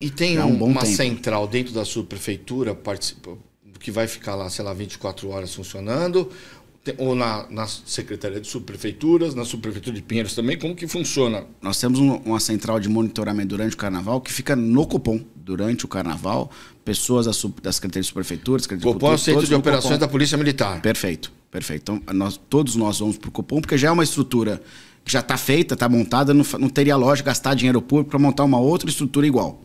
E tem um um- uma tempo. central dentro da sua prefeitura que vai ficar lá, sei lá, 24 horas funcionando? Ou na, na Secretaria de Subprefeituras, na Subprefeitura de Pinheiros também? Como que funciona? Nós temos um- uma central de monitoramento durante o carnaval que fica no Copom. Durante o carnaval, pessoas da, sub, da Secretaria de Subprefeitura, Secretaria de Copom é o Centro de Operações Copom. da Polícia Militar. Perfeito, perfeito. Então, nós, todos nós vamos para o Copom, porque já é uma estrutura que já está feita, está montada, não, não teria lógica gastar dinheiro público para montar uma outra estrutura igual.